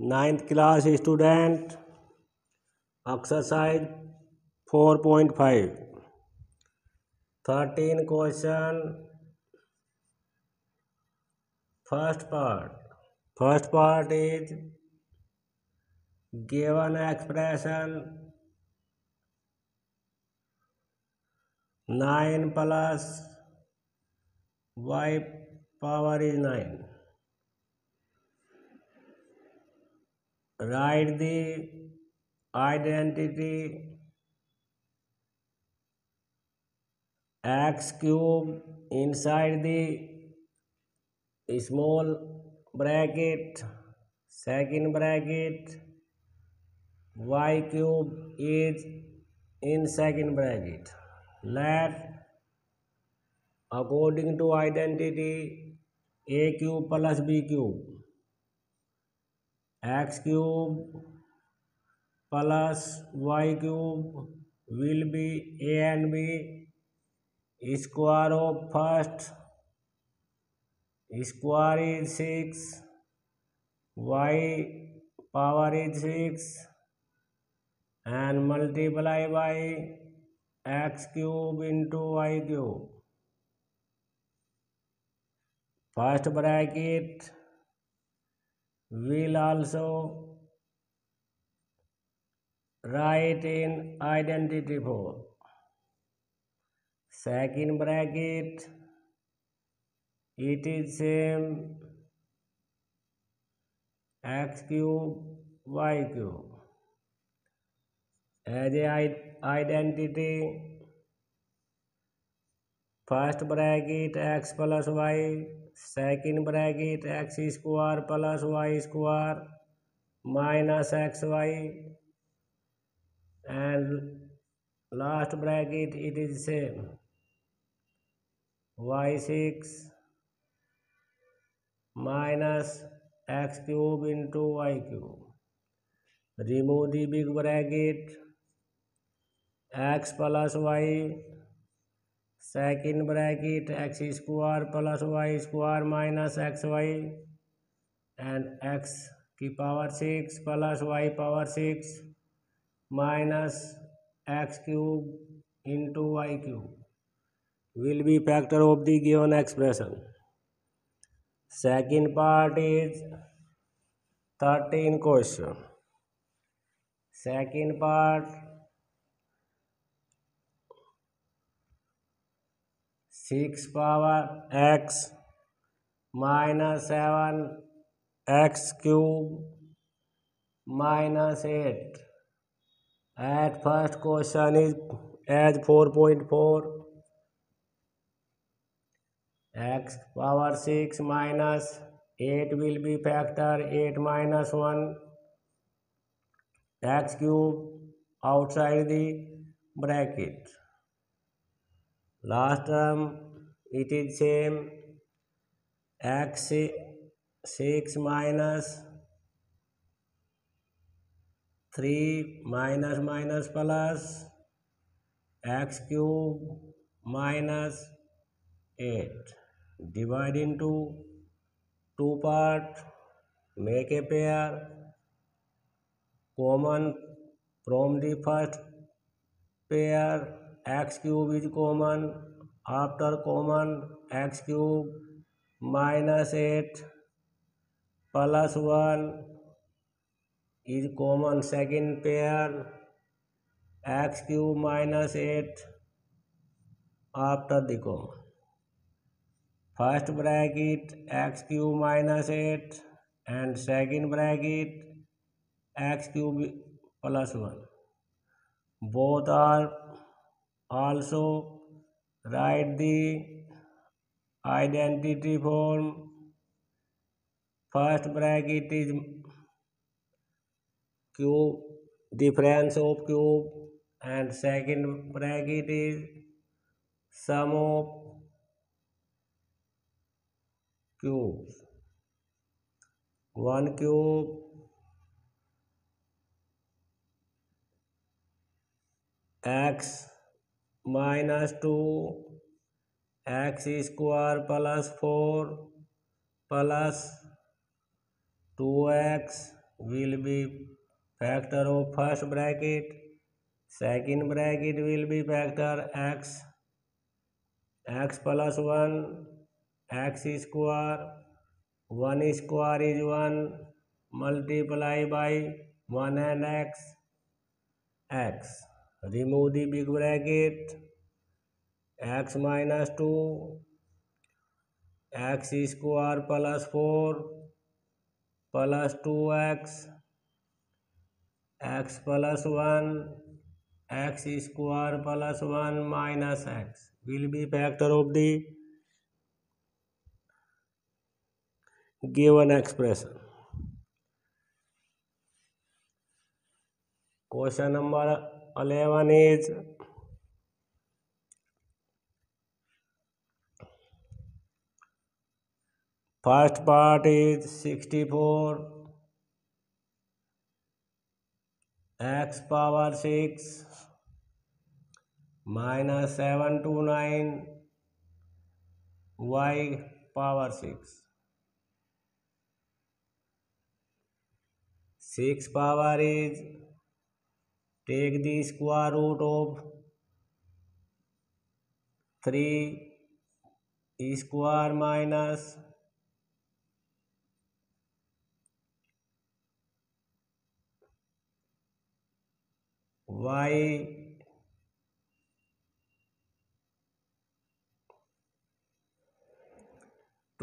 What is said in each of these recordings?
Ninth class student, exercise 4.5, 13 question. First part is given expression 9 plus y power is 9. write the identity x cube inside the small bracket second bracket y cube is in second bracket let according to identity a cube plus b cube X cube plus y cube will be a and b square of first square is 6, y power is 6 and multiply by x cube into y cube. First bracket will also write in identity form. Second bracket, it is same x cube y cube as a identity first bracket X plus Y second bracket X square plus Y square minus X Y and last bracket it is same Y six minus X cube into Y cube remove the big bracket X plus Y Second bracket x square plus y square minus xy and x ki power 6 plus y power 6 minus x cube into y cube will be factor of the given expression. Second part is 13 question. Second part 6 power x minus 7 x cube minus 8. At first question is as 4.4 x power 6 minus 8 will be factor 8 minus 1 x cube outside the bracket. last term it is same x 6 minus 3 minus minus plus x cube minus 8 divide into two part make a pair common from the first pair X cube is common. After common, X cube minus 8 plus 1 is common. Second pair, X cube minus 8 after the common. First bracket X cube minus 8 and second bracket X cube plus 1. Both are also write the identity form first bracket is cube difference of cube and second bracket is sum of cubes one cube x minus 2 x square plus 4 plus 2x will be factor of first bracket, second bracket will be factor x, x plus 1, x square, 1 square is 1 multiply by 1 and x, x. remove the big bracket x minus 2 x square plus 4 plus 2x x plus 1 x square plus 1 minus x will be factor of the given expression question number 11 is first part is 64 x power 6 minus 7 to 9 y power 6 6 power is Take the square root of 3 square minus y =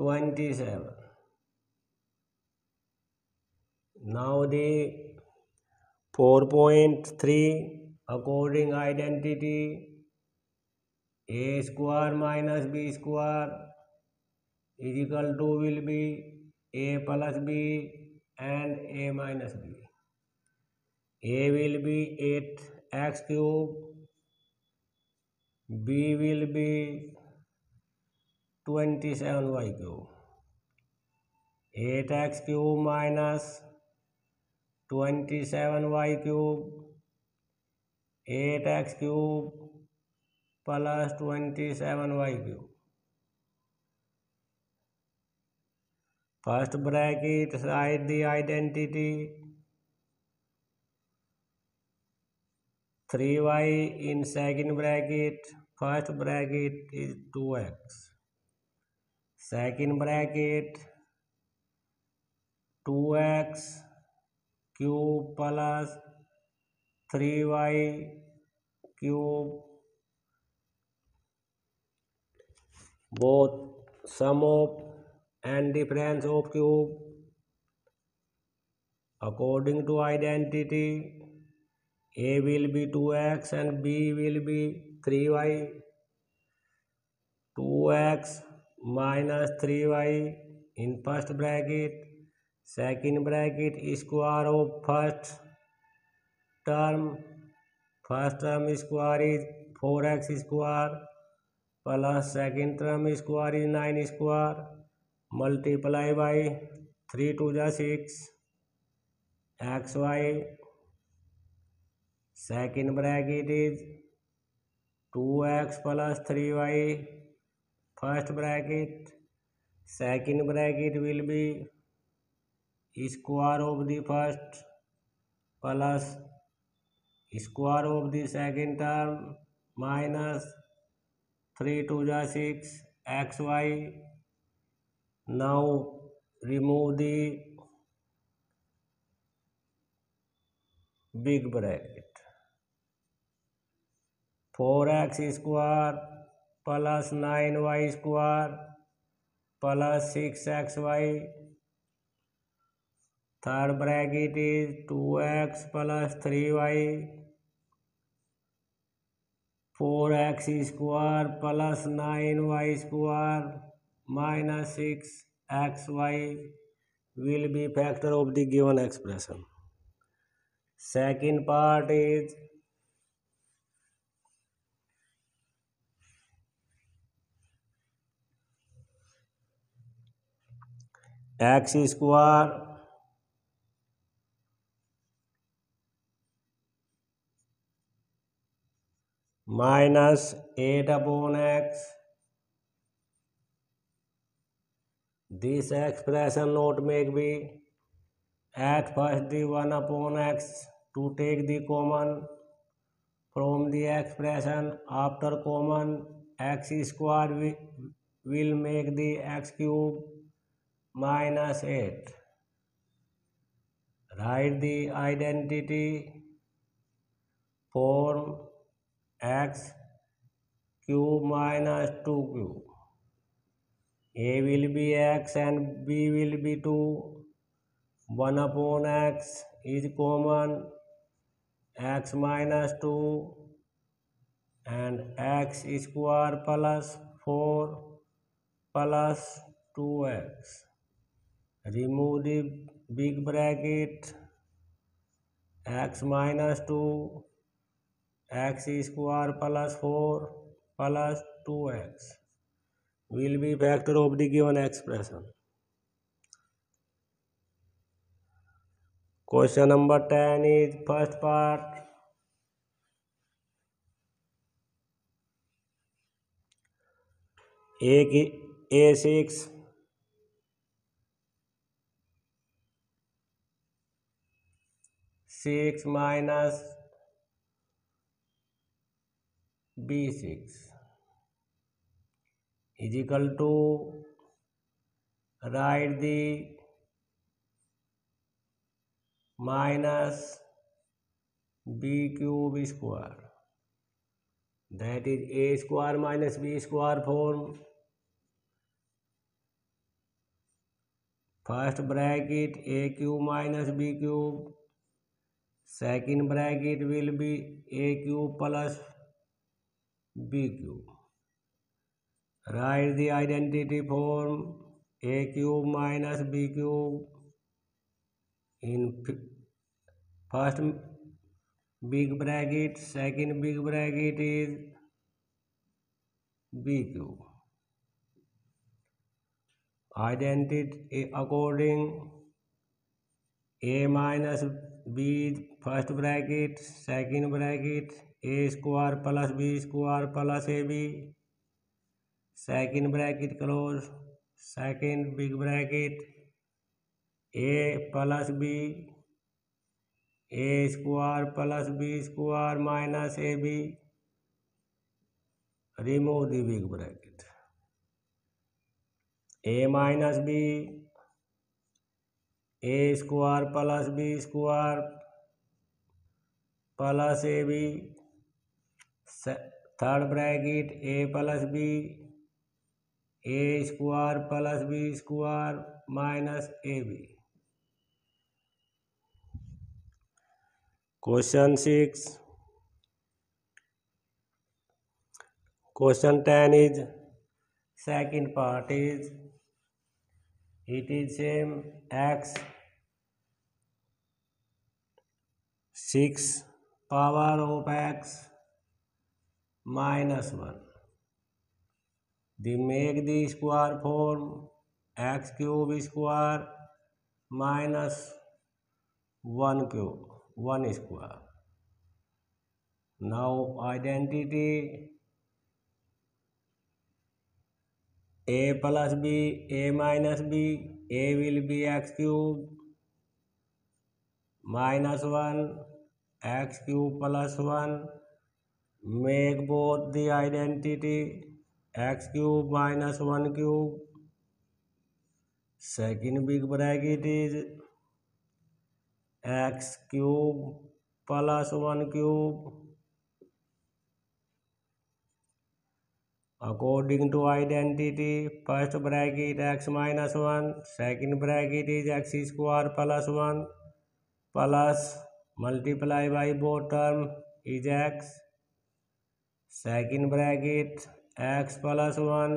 27. Now the 4.3 according identity a square minus b square is equal to will be a plus b and a minus b a will be 8 x cube b will be 27 y cube 8 x cube minus twenty seven Y cube eight X cube plus twenty seven Y cube first bracket side the identity three Y in second bracket first bracket is two X second bracket two X cube plus 3y cube. Both sum of and difference of cube according to identity. A will be 2x and B will be 3y. 2x minus 3y in first bracket second bracket square of first term. First term square is 4x square plus second term square is 9 square multiply by 3 to the 6 xy. Second bracket is 2x plus 3y first bracket. Second bracket will be square of the first plus square of the second term minus 3 to the 6 xy. Now remove the big bracket. 4x square plus 9y square plus 6xy Third bracket is 2x plus 3y. 4x square plus 9y square minus 6xy will be factor of the given expression. Second part is x square minus a upon x this expression not make be at first the 1 upon x to take the common from the expression after common x square will make the x cube minus 8 write the identity form x q minus 2q. A will be x and b will be 2. 1 upon x is common. x minus 2 and x square plus 4 plus 2x. Remove the big bracket x minus 2 x square plus 4 plus 2x will be factor of the given expression. Question number 10 is first part. A6 6 minus B6 is equal to, write the minus b cube square, that is a square minus b square form. First bracket a cube minus b cube, second bracket will be a cube plus B cube right the identity form A cube minus B cube in first big bracket second big bracket is B cube identity according A minus B first bracket second bracket A square plus B square plus A B second bracket close second big bracket A plus B A square plus B square minus A B remove the big bracket A minus B A square plus B square plus a b third bracket a plus b a square plus b square minus a b question six question ten is second part is it is same x six power of x minus one the make the square form x cube square minus one cube one square now identity a plus b a minus b a will be x cube minus one x cube plus one make both the identity x cube minus 1 cube second big bracket is x cube plus 1 cube according to identity first bracket x minus 1 second bracket is x square plus 1 plus multiply by both term is x Second bracket x plus 1,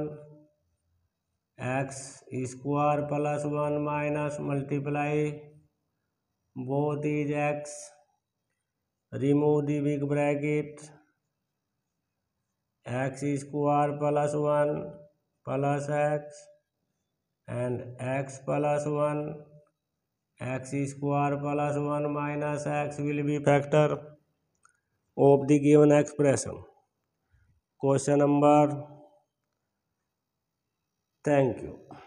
x square plus 1 minus multiply both is x. Remove the big bracket, x square plus 1 plus x, and x plus 1, x square plus 1 minus x will be factor of the given expression. Question number thank you